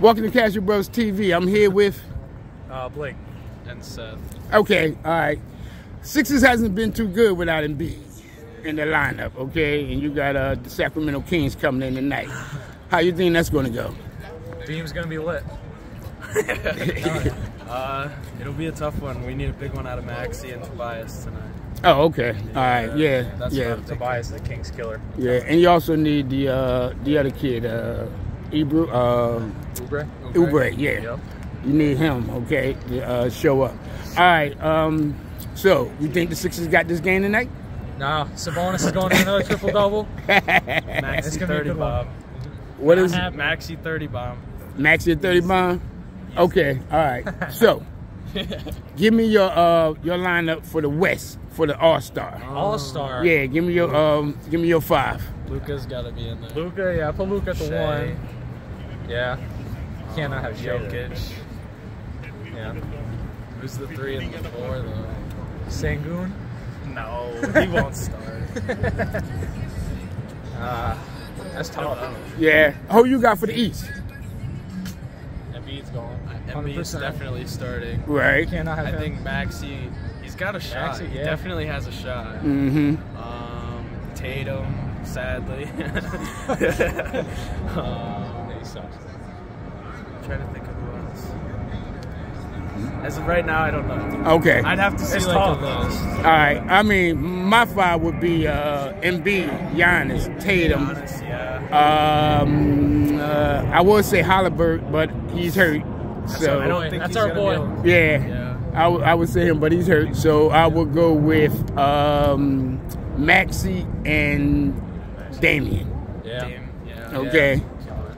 Welcome to Casual Bros TV. I'm here with. Uh, Blake. And Seth. Okay, all right. Sixers hasn't been too good without Embiid in the lineup, okay? And you got uh, the Sacramento Kings coming in tonight. How you think that's going to go? Beam's going to be lit. uh, it'll be a tough one. We need a big one out of Maxey and Tobias tonight. Oh, okay. All right. Yeah. That's yeah. Tobias, the King's killer. Yeah, and you also need the uh, the other kid, uh, Ebru, uh, Oubre. Oubre. Yeah. Yep. You need him, okay, to uh, show up. All right. Um, so you think the Sixers got this game tonight? Nah, Sabonis is going to another triple double. Maxey thirty bomb. What is Maxey thirty bomb? Maxey thirty bomb. Okay. All right. So. give me your uh your lineup for the West for the All Star. All Star. Yeah, give me your um give me your five. Luka's got to be in there. Luka, yeah, put Luka at the Shai. one. Yeah, can't not have Shai. Jokic. Yeah, Who's the three and the four though? Sengun. No, he won't start. Uh, that's tough. Yeah. Who you got for the East? Embiid's going. Embiid's 100%. definitely starting. Right. Can't not have I him. think Maxey, he's got a shot. Maxey, He definitely has a shot. Mm-hmm. Um, Tatum, sadly. um, Yeah, he sucks. trying to think of who else. As of right now, I don't know. Okay. I'd have to see It's like tough. a list. All right. I mean, my five would be uh, Embiid, Giannis, Tatum. Honest, yeah. Um, uh, I would say Halliburton, but he's hurt. So I don't think That's he's our boy. be yeah, Yeah. I, w- I would say him, but he's hurt. So I would go with um, Maxey and Damian. Yeah. Dame, yeah. Okay.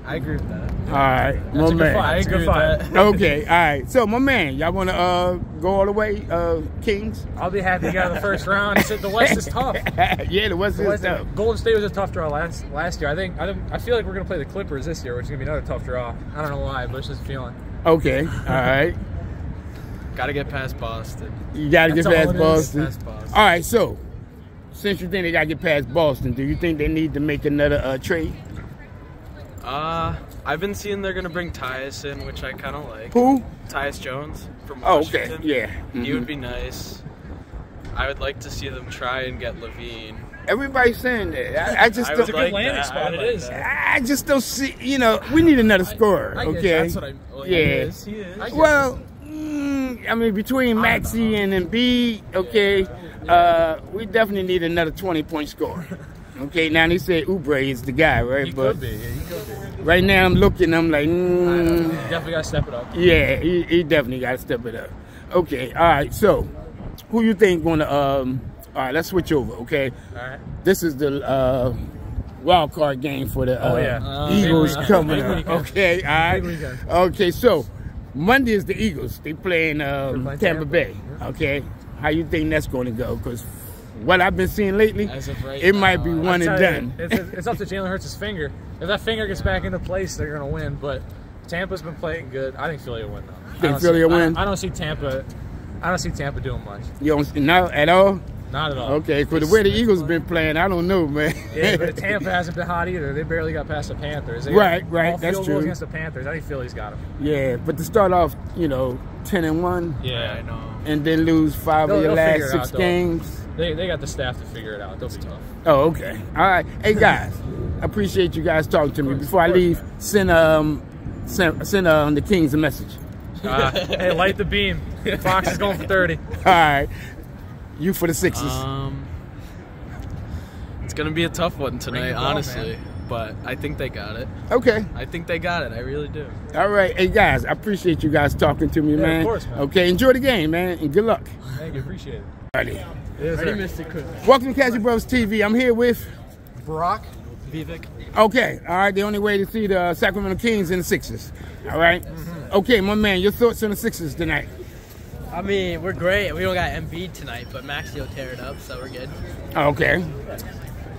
I agree with that. All right, That's my a good man. fight. I That's a agree good with fight. that. Okay, all right. So my man, y'all want to uh, go all the way, uh, Kings? I'll be happy to get out of the first round. It's- The West is tough. yeah, the West The is West- tough. Golden State was a tough draw last last year. I think I, I feel like we're gonna play the Clippers this year, which is gonna be another tough draw. I don't know why, but it's just a feeling. Okay, all right. Got to get past Boston. You got to get That's all past. Boston. Past Boston. All right, so since you think they got to get past Boston, do you think they need to make another uh, trade? Uh, I've been seeing they're gonna bring Tyus in, which I kind of like. Who? Tyus Jones from Washington. Oh, okay. Yeah. He Mhm. would be nice. I would like to see them try and get LaVine. Everybody's saying that. I, I just I don't. would like landing that. spot, I like is. I just don't see. You know, we need another scorer. I get you. okay. That's what I. Well, Yeah. He is. He is. Well, mm, I mean, between Maxey and Embiid, okay, uh, we definitely need another 20 point score. Okay, now they say Oubre is the guy, right? He but could be. Yeah, he could be. right now I'm looking, I'm like, mm, Definitely gotta step it up. yeah, he, he definitely got to step it up. Okay, all right, so who you think going to, um, all right, let's switch over, okay? All right. This is the uh, wild card game for the uh, Oh, yeah. Uh, Eagles big coming up. Okay, all right. Okay, so Monday is the Eagles. They playing um, Tampa, Tampa. Bay. Okay, how you think that's going to go? Because what I've been seeing lately, right it might be one and I'll you, done. It's, it's up to Jalen Hurts' finger. If that finger gets back into place, they're gonna win. But Tampa's been playing good. I think Philly will win though. I Think don't Philly see, will I- win? I, don't see Tampa. I don't see Tampa doing much. You don't no at all. Not at all. Okay, for the way the Eagles been playing, I don't know, man. Yeah, but Tampa hasn't been hot either. They barely got past the Panthers. They Right, right, that's true. against the Panthers. I think Philly's got them. yeah, but to start off, you know, ten and one, Yeah, I know. and then lose 5 They'll- of your last six out, though. games. They, they got the staff to figure it out. They'll be tough. Oh, okay. All right. Hey guys, I appreciate you guys talking to me. Before I leave, send um send send um the Kings a message. Uh, hey, light the beam. Fox is going for 30. All right. You for the Sixers. Um, it's gonna be a tough one tonight, ball, honestly. man. But I think they got it. okay. I think they got it. I really do. All right. Hey guys, I appreciate you guys talking to me, of man. course, man. Okay. Enjoy the game, man, and good luck. Thank you. Appreciate it. Alrighty. Yes, sir. Mr. Chris. Welcome to Casual Bros TV. I'm here with. Brock. Vivek. Okay. All right. The only way to see the Sacramento Kings and the Sixers. All right? Mm-hmm. Okay, my man. Your thoughts on the Sixers tonight? I mean, we're great. We don't got Embiid tonight, but Maxey will tear it up, so we're good. Okay.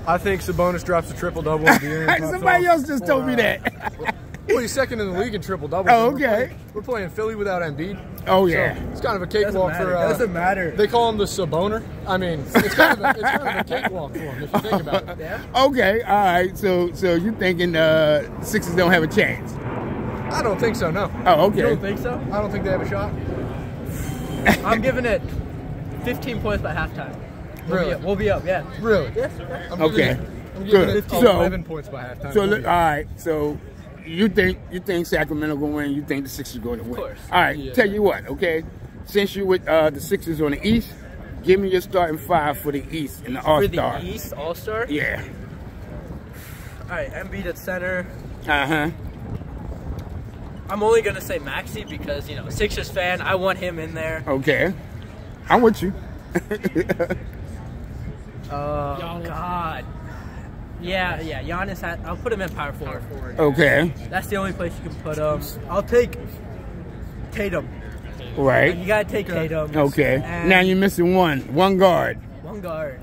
I think Sabonis drops a triple double. and De'Aaron pops Somebody else just told me that. Well, he's second in the league in triple double. Oh, okay. We're playing Philly without Embiid. Oh yeah. So it's kind of a cakewalk for. Uh, Doesn't matter. They call him the Saboner. I mean, it's kind of a, it's kind of a cakewalk for him if you think about it. Okay, all right. So, so you thinking uh, Sixers don't have a chance? I don't think so. No. Oh, You don't think so? I don't think they have a shot. I'm giving it 15 points by halftime. We'll Really? Be up, we'll be up, yeah. Really? Yeah. I'm Okay. Giving it, I'm giving Good. it So- 11 points by halftime. So look, all right. So you think you think Sacramento gonna win? You think the Sixers going to win? course. All right. Yeah. Tell you what, okay. Since you with uh, the Sixers on the East, give me your starting five for the East and the All Star. For the East All Star. Yeah. All right, Embiid at center. Uh huh. I'm only gonna say Maxey because you know Sixers fan. I want him in there. Okay. I'm with you. Oh God. Yeah, yeah. Giannis. Had, I'll put him in power forward. okay. That's the only place you can put him. I'll take Tatum. Right. You gotta take Tatum. Okay. And Now you're missing one. One guard. one guard.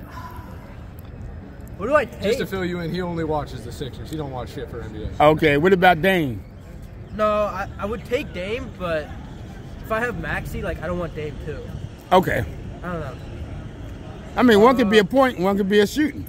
What do I take? Just to fill you in, he only watches the Sixers. He don't watch shit for NBA. Okay. What about Dame? no, I, I would take Dame, but if I have Maxey, like I don't want Dame too. Okay. I don't know. I mean, one could be a uh, point, one could be a shooting.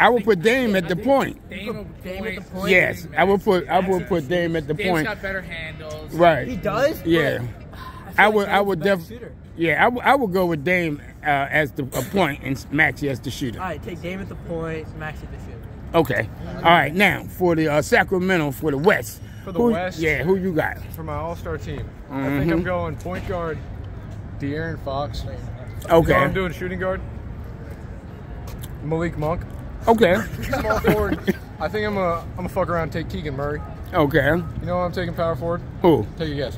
I would put Dame at the point. Dame, Dame at the point. Yes, I would put I would put Dame at the Dame's point. got better handles. Right. He does. Yeah. but I feel would like I would definitely. Yeah, I would- I would go with Dame uh, as the a point and Maxey as the shooter. All right, take Dame at the point, Maxey at the shooter. Okay. All right. Now for the uh, Sacramento for the West. For the Who- West? Yeah. Who you got? For my All-Star team, I Mm-hmm. think I'm going point guard, De'Aaron Fox. You know Okay. what I'm doing shooting guard. Malik Monk. Okay. Small forward. I think I'm a I'm gonna fuck around and take Keegan Murray. Okay. You know I'm taking power forward? Who? Take a guess.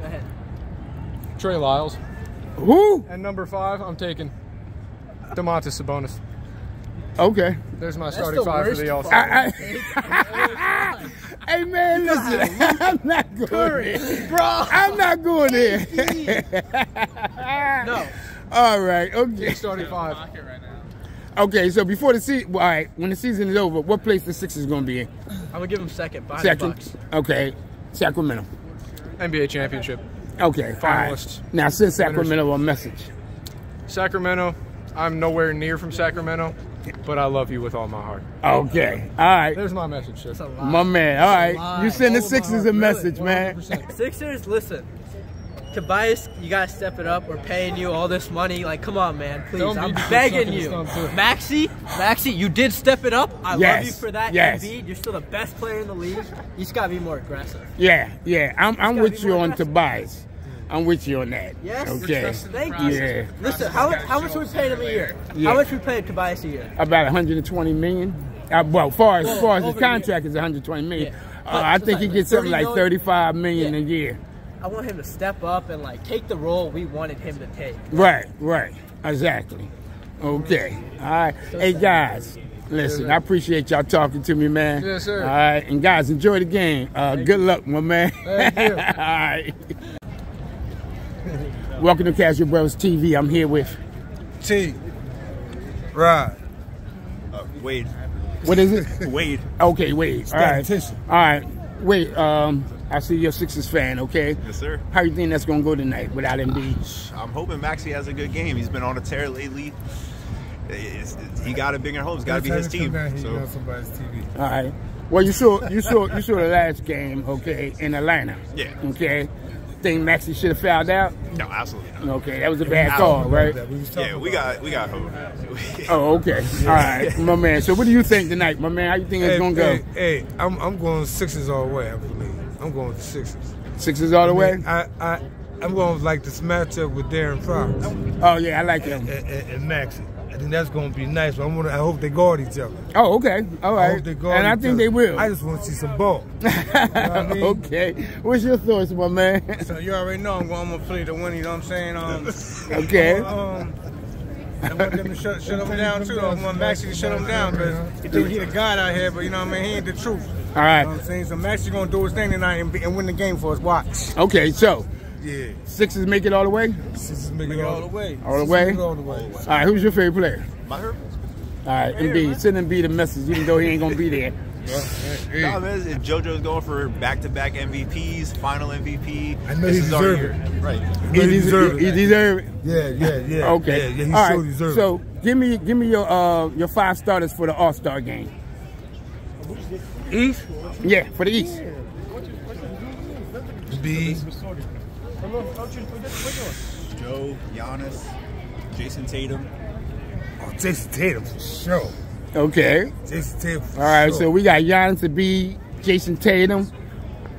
Go ahead. Trey Lyles. Who? And number five, I'm taking Domantas Sabonis. Okay. There's my That's starting the five for the All-Star. I, I, hey man, listen. I'm not going there, bro. I'm not going there. No. All right. Okay. starting five. Pocket right now. Okay. So before the season, all right, when the season is over, what place the Sixers going to be in? I'm gonna give them second. Behind Second. The Bucks. Okay. Sacramento. NBA championship. Okay. all right. Finalists. Now send Sacramento a message. Sacramento. I'm nowhere near from Sacramento, but I love you with all my heart. Okay. All right. There's my message, sir. That's a lie. My man. All right. lie. You send the All of Sixers heart. a Really, message, man. Sixers, listen. Tobias, you gotta step it up. We're paying you all this money. Like, come on, man, please. Don't I'm be begging you. his thumb, too. Maxey, Maxey, you did step it up. I Yes, love you for that. yes. Embiid, you're still the best player in the league. You just gotta be more aggressive. Yeah. Yeah. I'm, I'm with you more on aggressive. Tobias. I'm with you on that. Yes. Okay. Thank you. Yeah. Listen, how, how much we paying him a year? Yeah. How much we paying Tobias a year? about 120 million. Uh, well, far as Well, far as his the contract is 120 million. Yeah. Uh, I it's think he gets something like 35 million Yeah. a year. I want him to step up and like take the role we wanted him to take. Right, right, exactly. Okay, all right. Hey guys, listen, I appreciate y'all talking to me, man. Yes, sir. All right, and guys, enjoy the game. Uh, good luck, my man. Thank you. all right. Welcome to Casual Bros TV. I'm here with T. Rod. Uh, Wade. what is it? Wade. Okay, wait. All right. Statistician. All right. Wait. Um, I see you're a Sixers fan. Okay. Yes, sir. How you think that's gonna go tonight without Embiid? I'm hoping Maxey has a good game. He's been on a tear lately. It's- it's- he got to bring it home. It's got to be his team. He So on somebody's TV. All right. Well, you saw you saw you saw the last game, okay, in Atlanta. Yeah. Okay. Think Maxey should have fouled out. no, absolutely not. Okay, that was a bad call, right? We Yeah, we got we got hope. Oh, okay. All right, my man. So, what do you think tonight, my man? How you think it's gonna go? hey, hey, I'm, I'm going Sixers all the way, I believe. I'm going with the Sixers. Sixes all the way. I, I, I'm going with like this matchup with De'Aaron Fox Oh yeah, I like and, him. and, and Maxey. I think that's going to be nice. But I'm gonna, I hope they guard each other. Oh, okay. All right. I hope they guard And I think other. they will. I just want to see some ball. I mean? okay. What's your thoughts, my man? So you already know I'm going, gonna play the win. You know what I'm saying? Um, Okay. Um, I want them to shut, shut him down too. I want Maxey to shut him down because he think he the god out here, but you know what I mean? He ain't the truth. All right. You know what. I'm saying? So Maxey gonna do his thing tonight and, be, and win the game for us. Watch. Okay. So, Yeah. Sixes make it all the way. Sixers make it all the way. All the way? All the way. All right. Who's your favorite player? My hurt. All right, Embiid. Send Embiid a message, even though he ain't gonna be there. Nah, man, if JoJo's going for back-to-back MVPs, Final MVP. I know this he is our year. it. Right. He, He des- deserve he it. deserve it. Yeah, yeah, yeah. Okay. Yeah, yeah he All sure right. deserves So it. give me give me your uh your five starters for the All Star game. East? Yeah, for the East. B. Joe, Giannis, Jayson Tatum. Oh, Jayson Tatum for sure. Okay. Jayson Tatum All right, sure. so we got Giannis to be Jayson Tatum.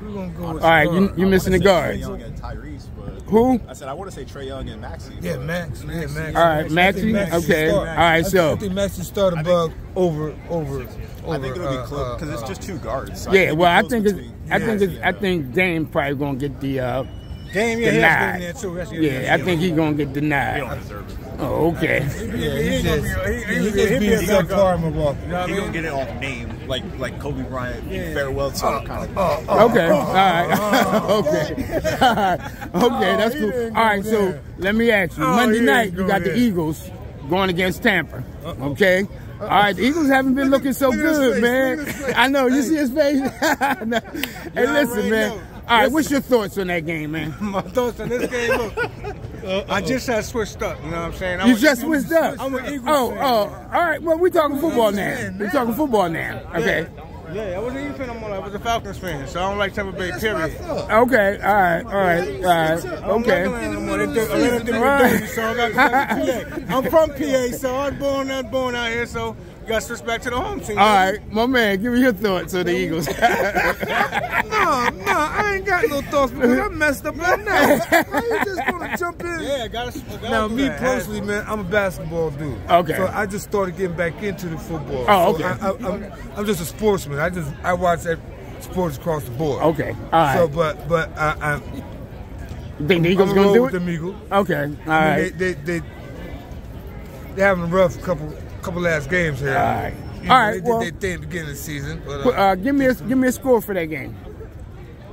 We're gonna go with All right, you, guard. you missing the Trey guards. Tyrese, Who? I said I want to say Trae Young and Maxey. Yeah, Max. Yeah, Max. All right, I think Max Okay. All right, so- I think Max should start above over over. I think it'll be uh, close because uh, it's just two guards. so Yeah, it'll well, I think it's, between- I think it's, I think Dame probably gonna get the uh, Game, yeah, he has to get denied. there too. That's- Yeah, I think he's gonna get denied. don't deserve it. Oh, okay. Yeah, He he just gonna be- he- he- he he- just being be a backup. subpar Milwaukee. You know He I gonna get it off name, like like Kobe Bryant. Farewell to kind of. Uh, uh, uh, uh, Okay, all right. okay. All right. Okay, that's cool. didn't All go right, so there. let me ask you. Oh, Monday night, you go got the. Eagles going against Tampa. Okay? All right, the Eagles haven't been looking so look at his good, face, man. look at his face. I know, you see his face? No. Hey, listen, already man. Know. All right, what's your thoughts on that game, man? My thoughts on this game. Look, I just had switched up. You know what I'm saying? I'm You just Eagles- switched up. I'm an Eagles Oh, fan. oh, all right. Well, we're talking football now. We're talking football now. Okay. Yeah, I wasn't even fan. I'm like- I was a Falcons fan, so I don't like Tampa Bay. Period. Okay. All right. All right. All right. Okay. I'm from PA, so I was born out, born out here, so you got to switch back to the home team. All right, my man, give me your thoughts on the Eagles. No, no, I ain't got no thoughts because I messed up right now. How you just gonna jump in? Yeah, got to. Now, me personally, man, I'm a basketball dude. Okay. So I just started getting back into the football. Oh, So okay. I, I, I'm, I'm just a sportsman. I just I watch that sports across the board. okay. All right. So, but but I, I, you think the Eagles gonna roll do with it? them Eagles. Okay. All I mean, right. they, they they they having a rough couple couple last games here. All right. You know, All right, They did well- their thing at the beginning of the season. But, uh, Uh, give me a give me a score for that game.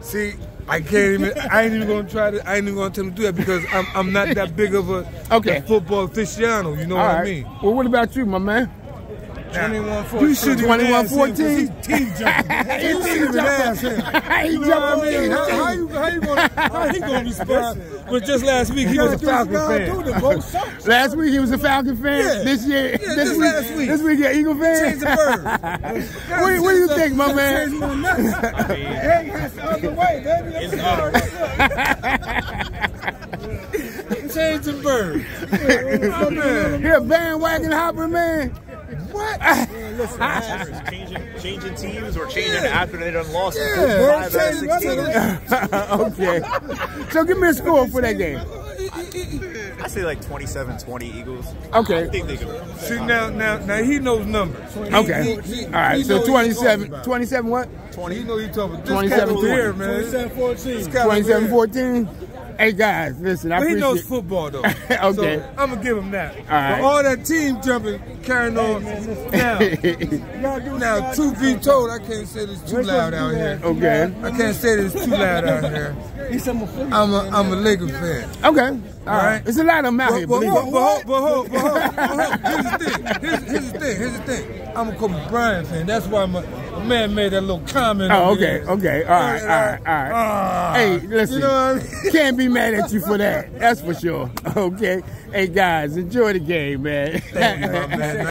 see, I can't even. I ain't even gonna try to. I ain't even gonna tell them to do that because I'm I'm not that big of a Okay. football aficionado. You know All what right. I mean? Well, what about you, my man? 21 You should 21 14. Team jumping. You should even ask he You know what I jumping. How, how you how you gonna how he gonna respond? But just last week he was a Falcon fan. Last week he was a Falcon fan. This year, Yeah, this just week, last week. this week, you're Eagle fan. Change the bird. what, what do you think, my man? Change the bird. Oh, man. You're a bandwagon hopper, man. What? man changing, changing teams or changing after they done lost Yeah, five out of 16. okay. So give me a score for that game. I say like 27-20 Eagles. Okay. I think they could. See now, now, now he knows numbers. Okay. He- he- All right. So know what he's 27, talking 27 what? He know he talking about 27, this cat over 20. 27 14. 27 14. Hey, guys, listen, I But he knows football though. Okay. So I'm gonna give him that. right. But all that team jumping, carrying on. Now, now, truth be told, I can't say this too loud out here. Okay. I can't say this too loud out here. I'm a I'm a Lakers fan. Okay. All right. right. There's a lot of them out But, here, but, but, me. but, hold- but, hold- but, hold- but hold- here's the thing. Here's, here's the thing. Here's the thing. I'm a Kobe Bryant fan. That's why my man made that little comment. Oh, okay, okay, all right, all right, all right. Ah. Hey, listen, You know I mean? can't be mad at you for that. That's for sure. Okay. Hey guys, enjoy the game, man. man.